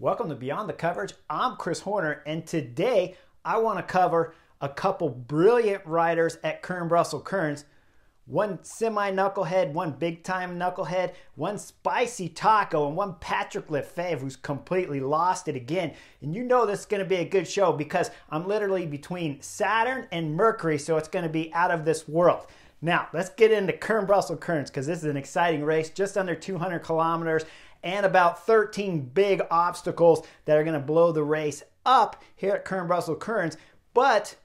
Welcome to Beyond the Coverage. I'm Chris Horner, and today I want to cover a couple brilliant riders at Kern Brussels Kerns. One semi knucklehead, one big time knucklehead, one spicy taco, and one Patrick Lefevere who's completely lost it again. And you know this is going to be a good show because I'm literally between Saturn and Mercury, so it's going to be out of this world. Now, let's get into Kern Brussels Kerns because this is an exciting race, just under 200 kilometers and about 13 big obstacles that are going to blow the race up here at Kern Brussels Kerns. But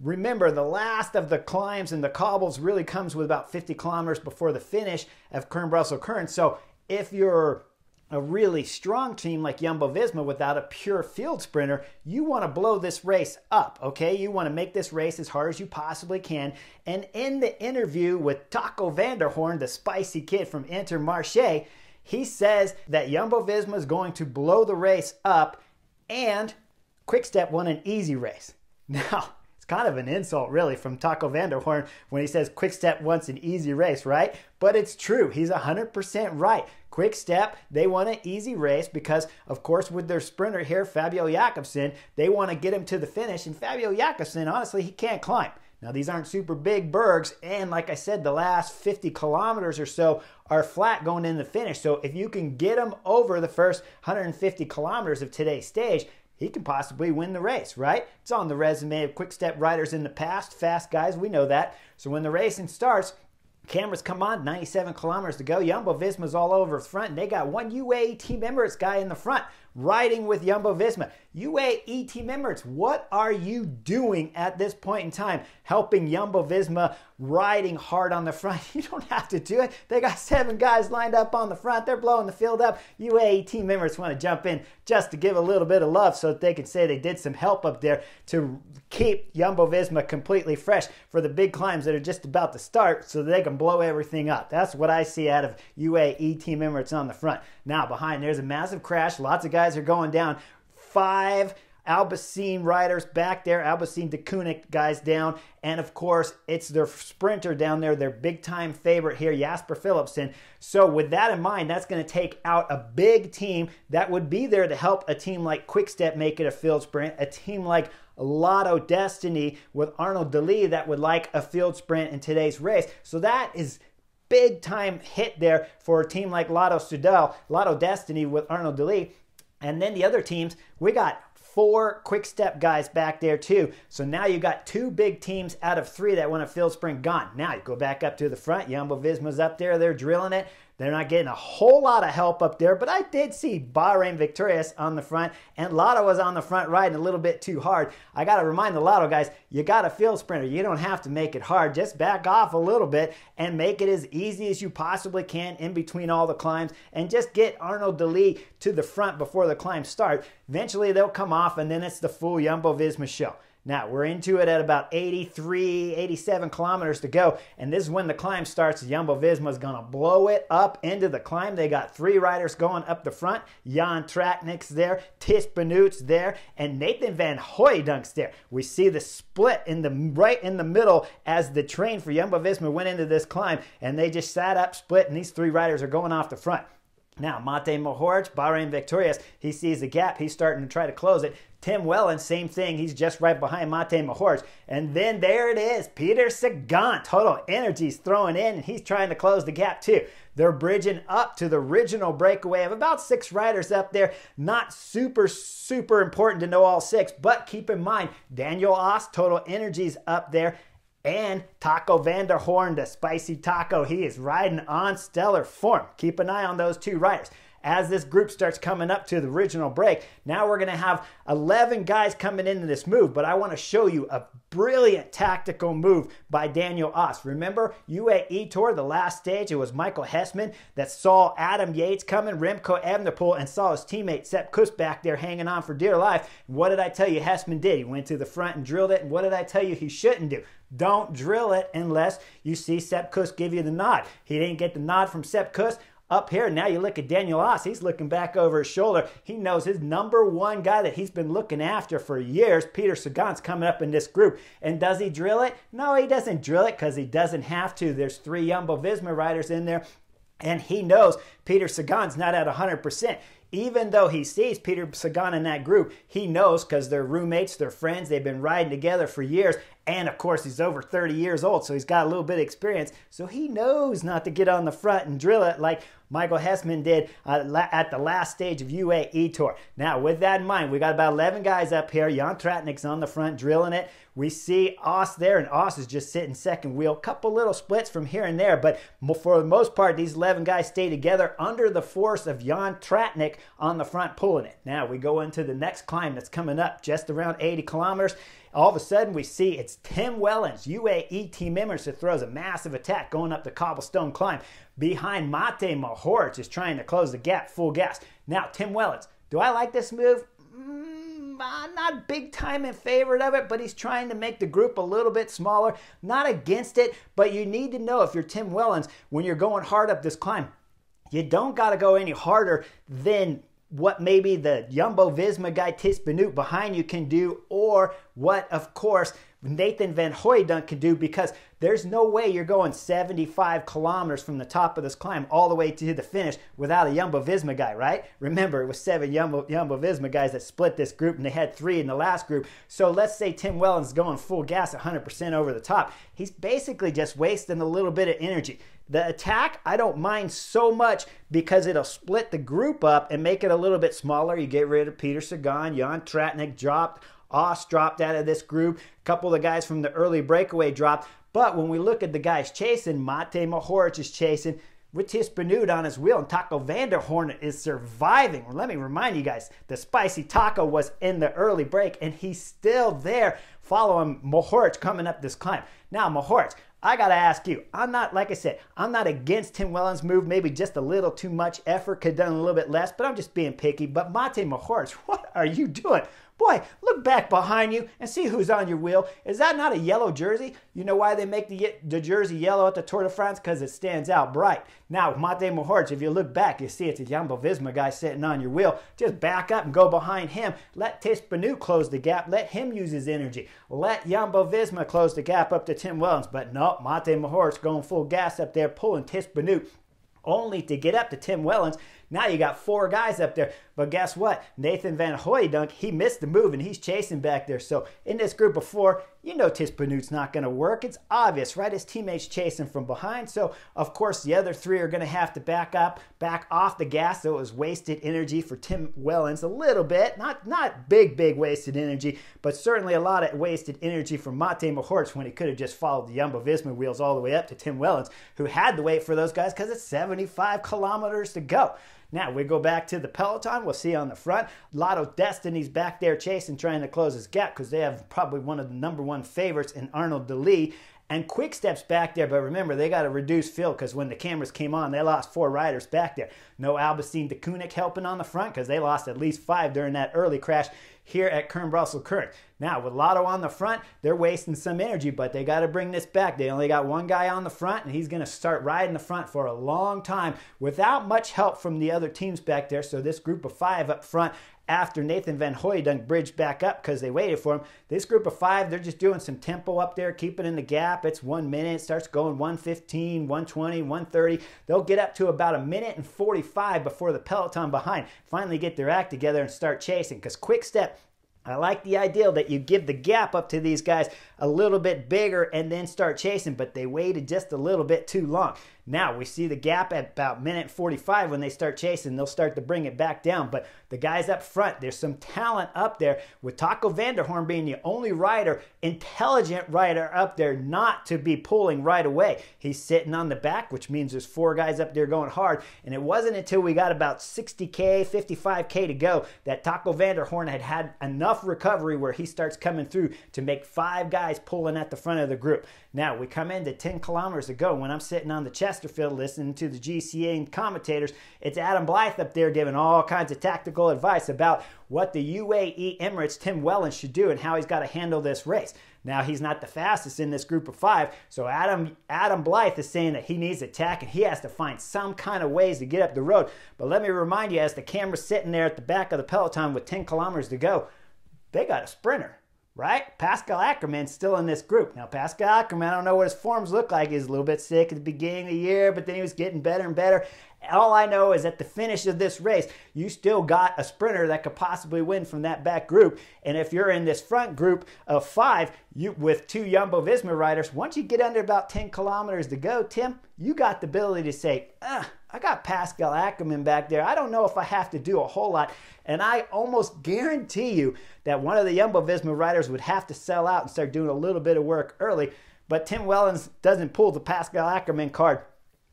remember, the last of the climbs and the cobbles really comes with about 50 kilometers before the finish of Kern Brussels Kerns. So if you're a really strong team like Jumbo Visma without a pure field sprinter, you want to blow this race up, okay? You want to make this race as hard as you possibly can. And in the interview with Taco van der Hoorn, the spicy kid from Intermarché, he says that Jumbo Visma is going to blow the race up and Quickstep won an easy race. Now, it's kind of an insult, really, from Taco van der Hoorn when he says Quickstep wants an easy race, right? But it's true. He's 100% right. Quickstep, they want an easy race because, of course, with their sprinter here, Fabio Jakobsen, they want to get him to the finish. And Fabio Jakobsen, honestly, he can't climb. Now, these aren't super big bergs, and like I said, the last 50 kilometers or so are flat going in the finish. So, if you can get him over the first 150 kilometers of today's stage, he can possibly win the race, right? It's on the resume of quick step riders in the past, fast guys, we know that. So, when the racing starts, Cameras come on, 97 kilometers to go. Jumbo Visma's all over front, and they got one UAE Team Emirates guy in the front riding with Jumbo Visma. UAE Team Emirates, what are you doing at this point in time? Helping Jumbo Visma riding hard on the front. You don't have to do it. They got seven guys lined up on the front. They're blowing the field up. UAE Team Emirates want to jump in just to give a little bit of love so that they can say they did some help up there to keep Jumbo Visma completely fresh for the big climbs that are just about to start so they can blow everything up. That's what I see out of UAE Team Emirates on the front. Now, behind there's a massive crash. Lots of guys are going down. Five Alpecin riders back there, Alpecin Deceuninck guys down, and of course it's their sprinter down there, their big time favorite here, Jasper Philipsen. So with that in mind, that's going to take out a big team that would be there to help a team like Quickstep make it a field sprint, a team like Lotto Dstny with Arnold De Lie that would like a field sprint in today's race. So that is big time hit there for a team like Lotto Soudal, Lotto Dstny with Arnold De Lie. And then the other teams, we got four quick step guys back there too. So now you got two big teams out of three that want a field sprint gone. Now you go back up to the front. Jumbo Visma's up there. They're drilling it. They're not getting a whole lot of help up there, but I did see Bahrain Victorious on the front, and Lotto was on the front riding a little bit too hard. I got to remind the Lotto guys, you got a field sprinter. You don't have to make it hard. Just back off a little bit and make it as easy as you possibly can in between all the climbs, and just get Arnold De Lie to the front before the climbs start. Eventually, they'll come off, and then it's the full Jumbo Visma show. Now we're into it at about 83, 87 kilometers to go, and this is when the climb starts. Jumbo Visma is going to blow it up into the climb. They got three riders going up the front. Jan Tratnik's there, Tiesj Benoot's there, and Nathan Van Hooydonck's there. We see the split in the right in the middle as the train for Jumbo Visma went into this climb, and they just sat up, split, and these three riders are going off the front. Now, Mate Mohoric, Bahrain Victorious, he sees the gap. He's starting to try to close it. Tim Wellens, same thing. He's just right behind Mate Mohoric. And then there it is. Peter Sagan, total energies throwing in, and he's trying to close the gap too. They're bridging up to the original breakaway of about six riders up there. Not super, super important to know all six, but keep in mind, Daniel Oss, total energies up there. And Taco van der the spicy taco, he is riding on stellar form. Keep an eye on those two riders as this group starts coming up to the original break. Now we're going to have 11 guys coming into this move, but I want to show you a brilliant tactical move by Daniel Oss. Remember UAE Tour, the last stage, it was Michael Hessmann that saw Adam Yates coming, Remco Evenepoel, and saw his teammate Sepp Kuss back there hanging on for dear life. What did I tell you Hessmann did? He went to the front and drilled it, and what did I tell you he shouldn't do? Don't drill it unless you see Sepp Kuss give you the nod. He didn't get the nod from Sepp Kuss. Up here, now you look at Daniel Oss. He's looking back over his shoulder. He knows his number one guy that he's been looking after for years, Peter Sagan's coming up in this group. And does he drill it? No, he doesn't drill it because he doesn't have to. There's three Jumbo Visma riders in there. And he knows Peter Sagan's not at 100%. even though he sees Peter Sagan in that group, he knows because they're roommates, they're friends, they've been riding together for years. And of course, he's over 30 years old, so he's got a little bit of experience. So he knows not to get on the front and drill it like Michael Hessmann did uh, at the last stage of UAE Tour. Now, with that in mind, we got about 11 guys up here. Jan Tratnik's on the front drilling it. We see Oss there, and Oss is just sitting second wheel. Couple little splits from here and there, but for the most part, these 11 guys stay together under the force of Jan Tratnik on the front pulling it. Now, we go into the next climb that's coming up just around 80 kilometers all of a sudden we see it's Tim Wellens, UAE team member, that throws a massive attack going up the cobblestone climb behind Mate Mohoric is trying to close the gap full gas. Now, Tim Wellens, do I like this move? Mm, I'm not big time in favor of it, but he's trying to make the group a little bit smaller. Not against it, but you need to know if you're Tim Wellens, when you're going hard up this climb, you don't got to go any harder than what maybe the Jumbo Visma guy Benoot behind you can do, or what, of course, Nathan Van Hooydonck can do because there's no way you're going 75 kilometers from the top of this climb all the way to the finish without a Jumbo Visma guy, right? Remember, it was seven Jumbo, Jumbo Visma guys that split this group, and they had three in the last group. So let's say Tim Wellens is going full gas 100% over the top. He's basically just wasting a little bit of energy. The attack, I don't mind so much because it'll split the group up and make it a little bit smaller. You get rid of Peter Sagan, Jan Tratnik dropped, Oss dropped out of this group. A couple of the guys from the early breakaway dropped. But when we look at the guys chasing, Mate Mohoric is chasing with Tiesj Benoot on his wheel, and Taco van der is surviving. Let me remind you guys, the spicy taco was in the early break, and he's still there following Mohoric coming up this climb. Now, Mohoric, I got to ask you, I'm not, like I said, I'm not against Tim Wellens' move, maybe just a little too much effort, could have done a little bit less, but I'm just being picky. But Mate Mohoric, are you doing? Boy, look back behind you and see who's on your wheel. Is that not a yellow jersey? You know why they make the, the jersey yellow at the Tour de France? Because it stands out bright. Now, Mate Mohoric, if you look back, you see it's a Jumbo Visma guy sitting on your wheel. Just back up and go behind him. Let Benoot close the gap. Let him use his energy. Let Jumbo Visma close the gap up to Tim Wellens. But no, Mate Mohoric going full gas up there, pulling Benoot only to get up to Tim Wellens now you got four guys up there. But guess what? Nathan Van Hooydonck, he missed the move and he's chasing back there. So in this group of four, you know Benoot's not going to work. It's obvious, right? His teammates chasing from behind. So of course the other three are going to have to back up, back off the gas. So it was wasted energy for Tim Wellens a little bit. Not not big, big wasted energy, but certainly a lot of wasted energy for Mate Mohoric when he could have just followed the Jumbo Visma wheels all the way up to Tim Wellens, who had to wait for those guys because it's 75 kilometers to go. Now we go back to the peloton. We'll see on the front. Lotto Dstny's back there chasing, trying to close his gap because they have probably one of the number one favorites in Arnold De Lie. And Quick Step's back there, but remember, they got a reduced field because when the cameras came on, they lost four riders back there. No Alpecin Deceuninck helping on the front because they lost at least five during that early crash here at Kern Brussels Current. Now, with Lotto on the front, they're wasting some energy, but they got to bring this back. They only got one guy on the front, and he's going to start riding the front for a long time without much help from the other teams back there. So, this group of five up front after Nathan Van Hooydonck bridged back up because they waited for him. This group of five, they're just doing some tempo up there, keeping in the gap. It's one minute, starts going 115, 120, 130. They'll get up to about a minute and 45 before the peloton behind finally get their act together and start chasing because Quick Step I like the idea that you give the gap up to these guys a little bit bigger and then start chasing, but they waited just a little bit too long. Now we see the gap at about minute 45 when they start chasing. They'll start to bring it back down. But the guys up front, there's some talent up there with Taco van der Hoorn being the only rider, intelligent rider up there not to be pulling right away. He's sitting on the back, which means there's four guys up there going hard. And it wasn't until we got about 60K, 55K to go that Taco van der Hoorn had had enough recovery where he starts coming through to make five guys pulling at the front of the group. Now we come into 10 kilometers ago when I'm sitting on the Chesterfield listening to the GCA and commentators. It's Adam Blythe up there giving all kinds of tactical advice about what the UAE Emirates Tim Wellens should do and how he's got to handle this race. Now he's not the fastest in this group of five, so Adam Adam Blythe is saying that he needs attack and he has to find some kind of ways to get up the road. But let me remind you, as the camera's sitting there at the back of the peloton with 10 kilometers to go, they got a sprinter right? Pascal Ackermann's still in this group. Now, Pascal Ackermann, I don't know what his forms look like. He's a little bit sick at the beginning of the year, but then he was getting better and better. All I know is at the finish of this race, you still got a sprinter that could possibly win from that back group. And if you're in this front group of five, you with two Jumbo Visma riders, once you get under about 10 kilometers to go, Tim, you got the ability to say, ah, I got Pascal Ackermann back there. I don't know if I have to do a whole lot. And I almost guarantee you that one of the Jumbo Visma riders would have to sell out and start doing a little bit of work early. But Tim Wellens doesn't pull the Pascal Ackermann card.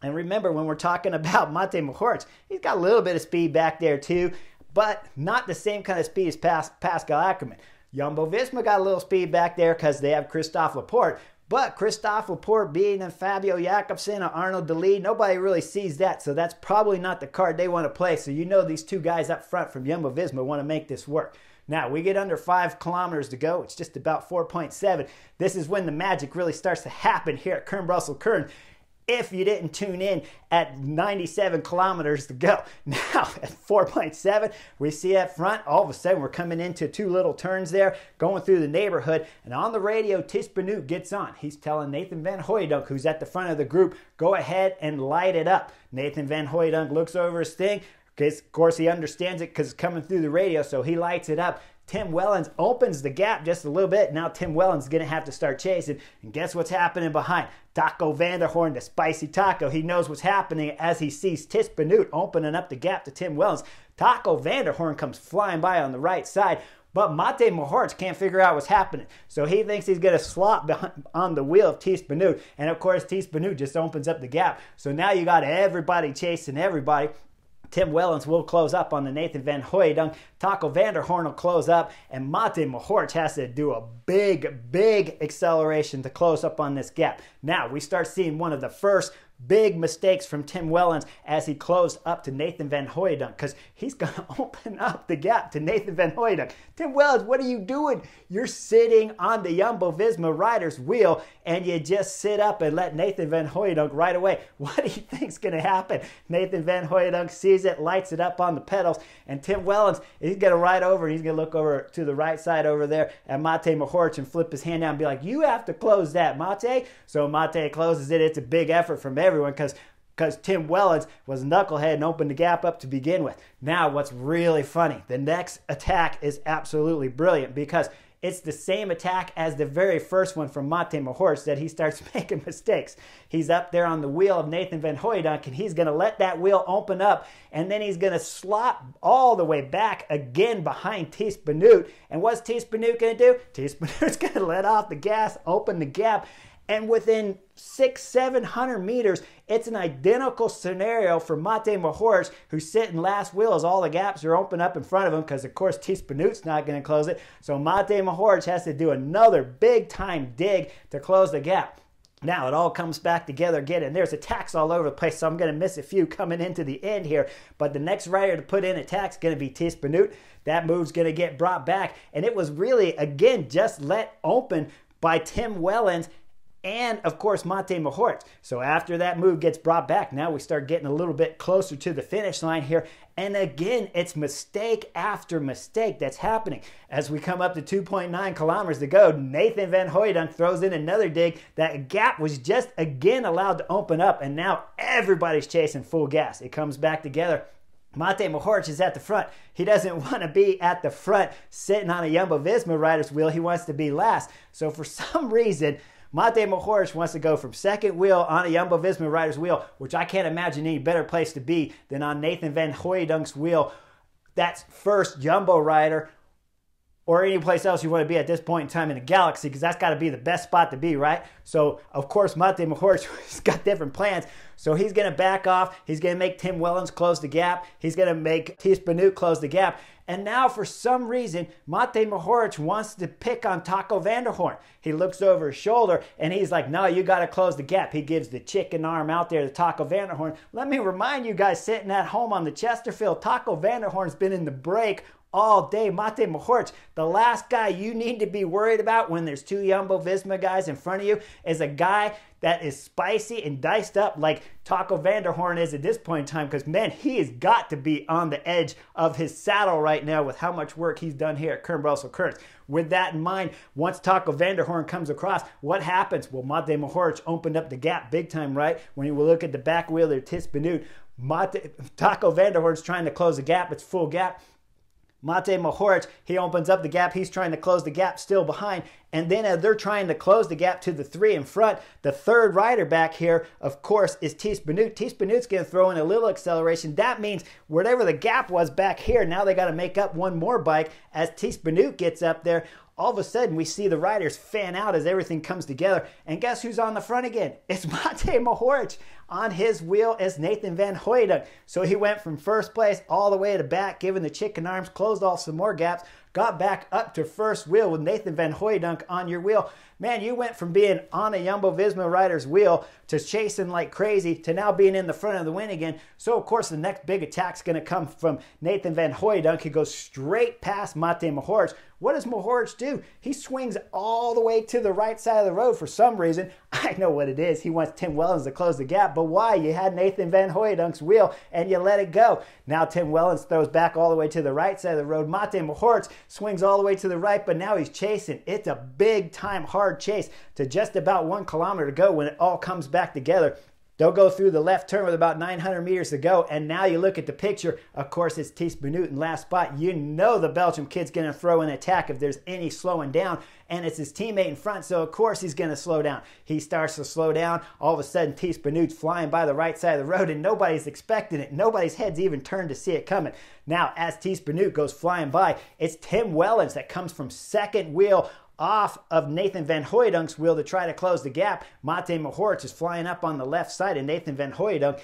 And remember, when we're talking about Mate Mohoric, he's got a little bit of speed back there too, but not the same kind of speed as Pas- Pascal Ackermann. Jumbo Visma got a little speed back there because they have Christophe Laporte. But Christophe Laporte being in Fabio Jakobsen or Arnaud De Lie, nobody really sees that. So that's probably not the card they want to play. So you know these two guys up front from Jumbo Visma want to make this work. Now we get under five kilometers to go. It's just about 4.7. This is when the magic really starts to happen here at Kuurne Brussels Koernen if you didn't tune in at 97 kilometers to go. Now at 4.7, we see up front, all of a sudden we're coming into two little turns there, going through the neighborhood, and on the radio, Tiesj Benoot gets on. He's telling Nathan Van Hooydonck, who's at the front of the group, go ahead and light it up. Nathan Van Hooydonck looks over his thing. Of course, he understands it because it's coming through the radio, so he lights it up. Tim Wellens opens the gap just a little bit. Now Tim Wellens is going to have to start chasing. And guess what's happening behind? Taco van der Hoorn, the spicy taco. He knows what's happening as he sees Benoot opening up the gap to Tim Wellens. Taco van der Hoorn comes flying by on the right side. But Mate Mohoric can't figure out what's happening. So he thinks he's going to slot on the wheel of Tiesj Benoot. And of course, Tiesj Benoot just opens up the gap. So now you got everybody chasing everybody. Tim Wellens will close up on the Nathan Van Hooydonck. Taco van der Hoorn will close up, and Mate Mohoric has to do a big, big acceleration to close up on this gap. Now we start seeing one of the first big mistakes from Tim Wellens as he closed up to Nathan Van Hooydonck because he's going to open up the gap to Nathan Van Hooydonck. Tim Wellens, what are you doing? You're sitting on the Jumbo Visma rider's wheel and you just sit up and let Nathan Van Hooydonck right away. What do you think's going to happen? Nathan Van Hooydonck sees it, lights it up on the pedals, and Tim Wellens, he's going to ride over and he's going to look over to the right side over there at Mate Mohoric and flip his hand down and be like, you have to close that, Mate. So Mate closes it. It's a big effort from everyone because because Tim Wellens was knucklehead and opened the gap up to begin with. Now, what's really funny, the next attack is absolutely brilliant because it's the same attack as the very first one from Mate Mohoric that he starts making mistakes. He's up there on the wheel of Nathan Van Hooydonck and he's going to let that wheel open up and then he's going to slot all the way back again behind Tiesj Benoot. And what's Tiesj Benoot going to do? Tiesj Benoot's going to let off the gas, open the gap, and within six, seven hundred meters, it's an identical scenario for Mate Mohoric, who's sitting last wheel as all the gaps are open up in front of him, because of course Tiesj Benoot's not going to close it. So Mate Mohoric has to do another big time dig to close the gap. Now it all comes back together again, and there's attacks all over the place, so I'm going to miss a few coming into the end here. But the next rider to put in attacks is going to be Benoot. That move's going to get brought back, and it was really, again, just let open by Tim Wellens and of course Mate Mohoric. So after that move gets brought back, now we start getting a little bit closer to the finish line here. And again, it's mistake after mistake that's happening. As we come up to 2.9 kilometers to go, Nathan Van Hooydonck throws in another dig. That gap was just again allowed to open up, and now everybody's chasing full gas. It comes back together. Mate Mohoric is at the front. He doesn't want to be at the front sitting on a Jumbo Visma rider's wheel. He wants to be last. So for some reason, Mate Mohoric wants to go from second wheel on a Jumbo Visma rider's wheel, which I can't imagine any better place to be than on Nathan Van Hooydonck's wheel. That's first Jumbo rider or any place else you want to be at this point in time in the galaxy because that's got to be the best spot to be, right? So, of course, Mate Mohoric's got different plans. So he's going to back off. He's going to make Tim Wellens close the gap. He's going to make Tiesj Benoot close the gap. And now, for some reason, Mate Mohoric wants to pick on Taco van der Hoorn. He looks over his shoulder and he's like, No, you got to close the gap. He gives the chicken arm out there to Taco van der Hoorn. Let me remind you guys sitting at home on the Chesterfield, Taco van der Hoorn's been in the break all day. Mate Mohoric, the last guy you need to be worried about when there's two Jumbo Visma guys in front of you is a guy that is spicy and diced up like Taco van der Hoorn is at this point in time because, man, he has got to be on the edge of his saddle right now with how much work he's done here at Kuurne Brussels Koerns. With that in mind, once Taco van der Hoorn comes across, what happens? Well, Mate Mohoric opened up the gap big time, right? When you will look at the back wheel there, Tiesj Benoot, Mate, Taco van der Hoorn's trying to close the gap. It's full gap. Mate Mohoric, he opens up the gap. He's trying to close the gap still behind. And then as they're trying to close the gap to the three in front, the third rider back here, of course, is Tiesj Benoot. Tiesj Benoot's going to throw in a little acceleration. That means whatever the gap was back here, now they got to make up one more bike as Tiesj Benoot gets up there all of a sudden we see the riders fan out as everything comes together. And guess who's on the front again? It's Mate Mohoric. On his wheel is Nathan Van Hooydonck. So he went from first place all the way to back, giving the chicken arms, closed off some more gaps, got back up to first wheel with Nathan Van Hooydonck on your wheel. Man, you went from being on a Jumbo Visma rider's wheel to chasing like crazy to now being in the front of the win again. So, of course, the next big attack's going to come from Nathan Van Hooydonck. He goes straight past Mate Mohoric. What does Mohoric do? He swings all the way to the right side of the road for some reason. I know what it is. He wants Tim Wellens to close the gap, but why? You had Nathan Van Hooydonck's wheel and you let it go. Now Tim Wellens throws back all the way to the right side of the road. Mate Mohoric swings all the way to the right, but now he's chasing. It's a big time hard chase to just about one kilometer to go when it all comes back together. They'll go through the left turn with about 900 meters to go. And now you look at the picture. Of course, it's Tiesj Benoot in last spot. You know the Belgium kid's going to throw an attack if there's any slowing down. And it's his teammate in front. So, of course, he's going to slow down. He starts to slow down. All of a sudden, Tiesj Benoot's flying by the right side of the road, and nobody's expecting it. Nobody's head's even turned to see it coming. Now, as Tiesj Benoot goes flying by, it's Tim Wellens that comes from second wheel off of Nathan Van Hooydonck's wheel to try to close the gap. Mate Mohoric is flying up on the left side of Nathan Van Hooydonck.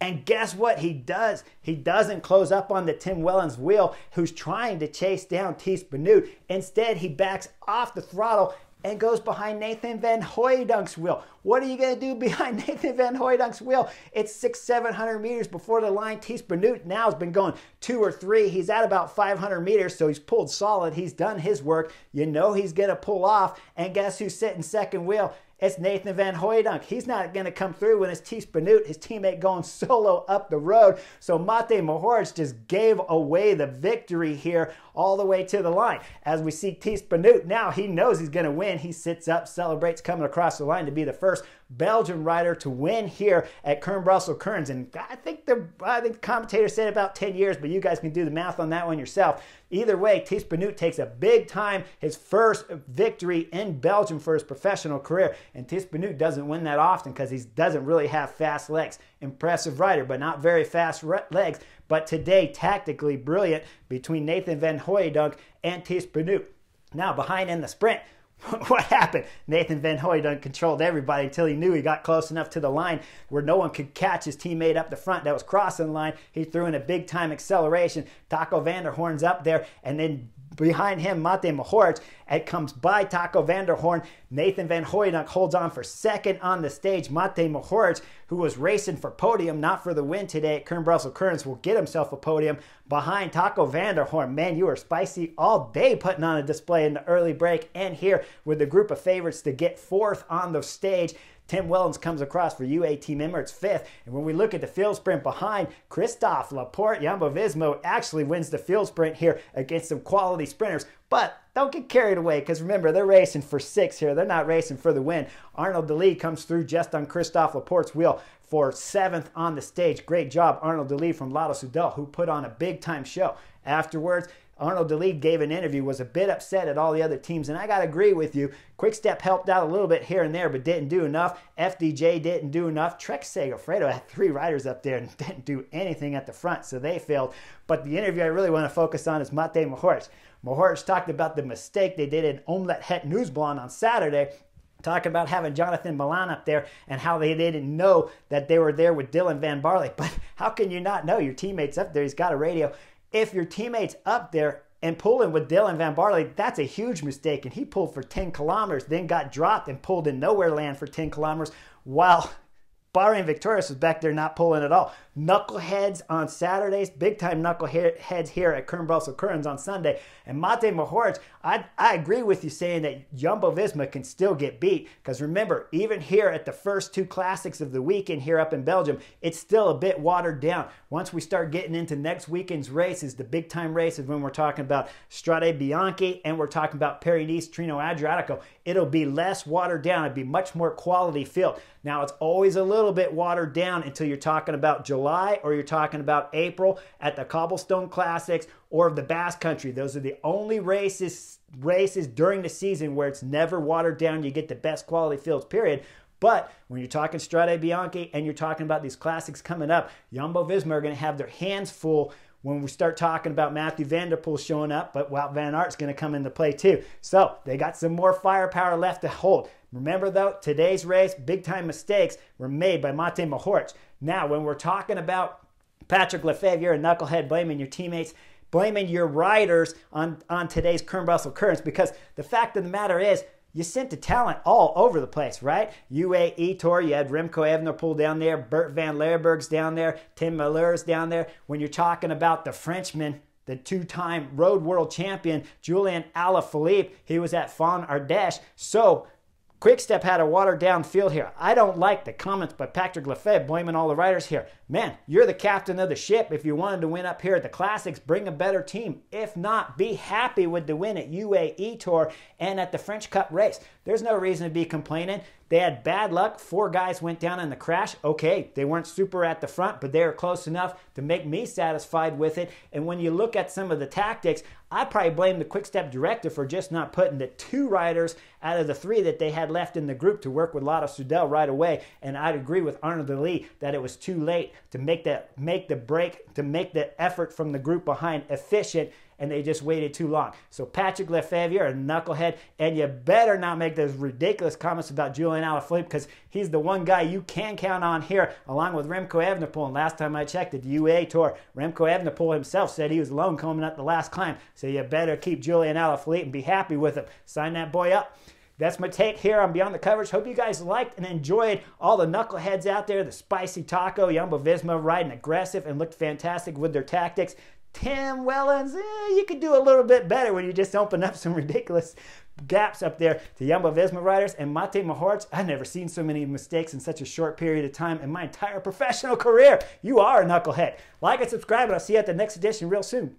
And guess what he does? He doesn't close up on the Tim Wellens wheel, who's trying to chase down Tiesj Benoot. Instead, he backs off the throttle and goes behind Nathan Van Hooydonck's wheel. What are you going to do behind Nathan Van Hooydonck's wheel? It's six, 700 meters before the line. Tiesj Benoot now has been going two or three. He's at about 500 meters, so he's pulled solid. He's done his work. You know he's going to pull off. And guess who's sitting second wheel? It's Nathan Van Hooydonck. He's not going to come through when it's Tiesj Benoot, his teammate, going solo up the road. So Mate Mohoric just gave away the victory here all the way to the line. As we see Tiesj Benoot now, he knows he's going to win. He sits up, celebrates coming across the line to be the first Belgian rider to win here at Kuurne Brussels Koerns. And I think the I think the commentator said about 10 years, but you guys can do the math on that one yourself. Either way, Tiesj Benoot takes a big time, his first victory in Belgium for his professional career. And Tiesj Benoot doesn't win that often because he doesn't really have fast legs. Impressive rider, but not very fast legs. But today, tactically brilliant between Nathan Van Hooydonck and Tiesj Benoot. Now, behind in the sprint, what happened? Nathan Van Hooydonck controlled everybody until he knew he got close enough to the line where no one could catch his teammate up the front that was crossing the line. He threw in a big time acceleration. Taco van der Hoorn's up there, and then behind him, Mate Mohoric. It comes by Taco van der Hoorn. Nathan Van Hooydonck holds on for second on the stage. Mate Mohoric, who was racing for podium, not for the win today at Kuurne Brussels will get himself a podium behind Taco van der Hoorn. Man, you are spicy all day putting on a display in the early break and here with the group of favorites to get fourth on the stage. Tim Wellens comes across for UAE Team Emirates fifth. And when we look at the field sprint behind, Christophe Laporte Jumbo Visma actually wins the field sprint here against some quality sprinters. But don't get carried away because remember, they're racing for six here. They're not racing for the win. Arnold De Lie comes through just on Christophe Laporte's wheel for seventh on the stage. Great job, Arnold De Lie from Lotto Soudal, who put on a big time show. Afterwards, Arnaud De Lie gave an interview, was a bit upset at all the other teams, and I got to agree with you. Quick Step helped out a little bit here and there, but didn't do enough. FDJ didn't do enough. Trek Segafredo had three riders up there and didn't do anything at the front, so they failed. But the interview I really want to focus on is Mate Mohoric. Mohoric talked about the mistake they did in Omloop Het Nieuwsblad on Saturday talking about having Jonathan Milan up there and how they didn't know that they were there with Dylan van Baarle. But how can you not know? Your teammate's up there, he's got a radio. If your teammate's up there and pulling with Dylan van Baarle, that's a huge mistake. And he pulled for 10 kilometers, then got dropped and pulled in nowhere land for 10 kilometers while Bahrain Victorious was back there not pulling at all. Knuckleheads on Saturdays, big time knuckleheads here at Kuurne Brussels Koerns on Sunday. And Mate Mohoric, I, I agree with you saying that Jumbo Visma can still get beat. Because remember, even here at the first two classics of the weekend here up in Belgium, it's still a bit watered down. Once we start getting into next weekend's races, the big time races when we're talking about Strade Bianche and we're talking about Paris Tirreno Adriatico, it'll be less watered down. It'll be much more quality field. Now, it's always a little bit watered down until you're talking about July or you're talking about April at the Cobblestone Classics or of the Basque Country. Those are the only races races during the season where it's never watered down. You get the best quality fields, period. But when you're talking Strade Bianche and you're talking about these classics coming up, Jumbo Visma are going to have their hands full when we start talking about Matthew van der Poel showing up, but Wout Van Aert's going to come into play too. So they got some more firepower left to hold. Remember though, today's race, big time mistakes were made by Mate Mohoric. Now, when we're talking about Patrick Lefevere and Knucklehead blaming your teammates, blaming your riders on, on today's Kern Brussels Currents, because the fact of the matter is, you sent the talent all over the place, right? UAE Tour, you had Remco Evenepoel down there, Bert van Lerberghe's down there, Tim Merlier's down there. When you're talking about the Frenchman, the two-time road world champion, Julian Alaphilippe, he was at Faun Ardèche. So Quickstep had a watered down field here. I don't like the comments by Patrick Lefevere blaming all the riders here. Man, you're the captain of the ship. If you wanted to win up here at the Classics, bring a better team. If not, be happy with the win at UAE Tour and at the French Cup race. There's no reason to be complaining. They had bad luck. Four guys went down in the crash. Okay, they weren't super at the front, but they were close enough to make me satisfied with it. And when you look at some of the tactics, I probably blame the quick step director for just not putting the two riders out of the three that they had left in the group to work with Lotto Soudal right away. And I'd agree with Arnold Lee that it was too late to make that make the break, to make the effort from the group behind efficient and they just waited too long. So Patrick Lefevere, you're a knucklehead, and you better not make those ridiculous comments about Julian Alaphilippe because he's the one guy you can count on here, along with Remco Evenepoel. And last time I checked at the UA Tour, Remco Evenepoel himself said he was alone coming up the last climb. So you better keep Julian Alaphilippe and be happy with him. Sign that boy up. That's my take here on Beyond the Coverage. Hope you guys liked and enjoyed all the knuckleheads out there. The spicy taco, Jumbo Visma riding aggressive and looked fantastic with their tactics. Tim Wellens, eh, you could do a little bit better when you just open up some ridiculous gaps up there to Jumbo Visma riders and Mate Mohoric. I've never seen so many mistakes in such a short period of time in my entire professional career. You are a knucklehead. Like and subscribe, and I'll see you at the next edition real soon.